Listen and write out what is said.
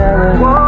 Whoa.